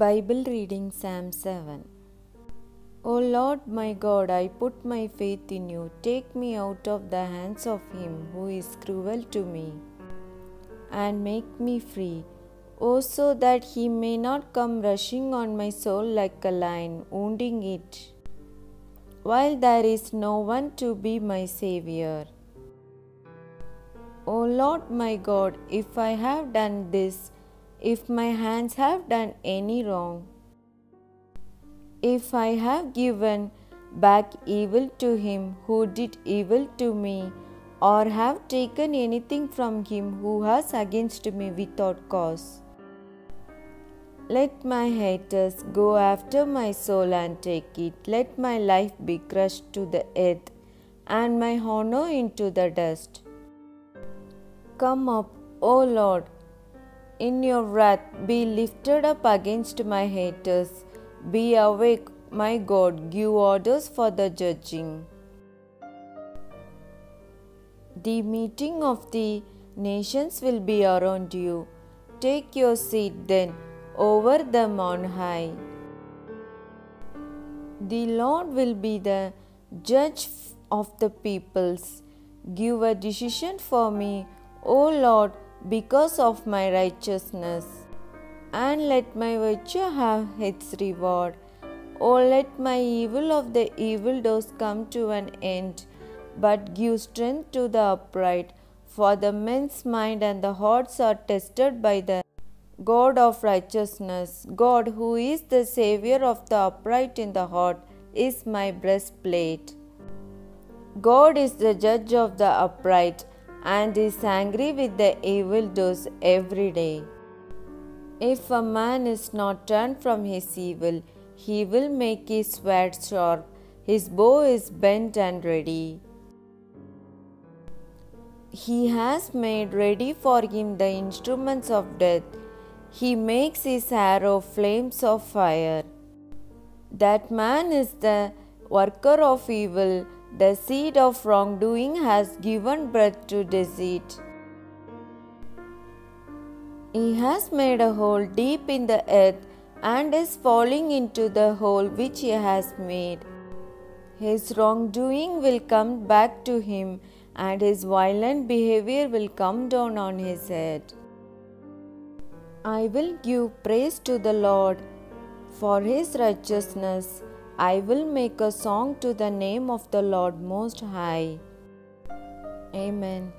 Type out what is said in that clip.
Bible reading Psalm 7 O Lord my God, I put my faith in you. Take me out of the hands of him who is cruel to me, and make me free. O so that he may not come rushing on my soul like a lion, wounding it, while there is no one to be my Savior. O Lord my God, if I have done this, if my hands have done any wrong, if I have given back evil to him who did evil to me, or have taken anything from him who has against me without cause. Let my haters go after my soul and take it. Let my life be crushed to the earth, and my honor into the dust. Come up, O Lord, in your wrath, be lifted up against my haters. Be awake, my God, give orders for the judging. The meeting of the nations will be around you. Take your seat then over them on high. The Lord will be the judge of the peoples. Give a decision for me, O Lord, because of my righteousness. And let my virtue have its reward. O let my evil of the evil evildoers come to an end, but give strength to the upright. For the men's mind and the hearts are tested by the God of righteousness. God, who is the Savior of the upright in the heart, is my breastplate. God is the judge of the upright and is angry with the evil evildoers every day. If a man is not turned from his evil, he will make his sword sharp, his bow is bent and ready. He has made ready for him the instruments of death. He makes his arrow flames of fire. That man is the worker of evil, the seed of wrongdoing has given birth to deceit. He has made a hole deep in the earth and is falling into the hole which he has made. His wrongdoing will come back to him, and his violent behavior will come down on his head. I will give praise to the Lord for his righteousness. I will make a song to the name of the Lord Most High. Amen.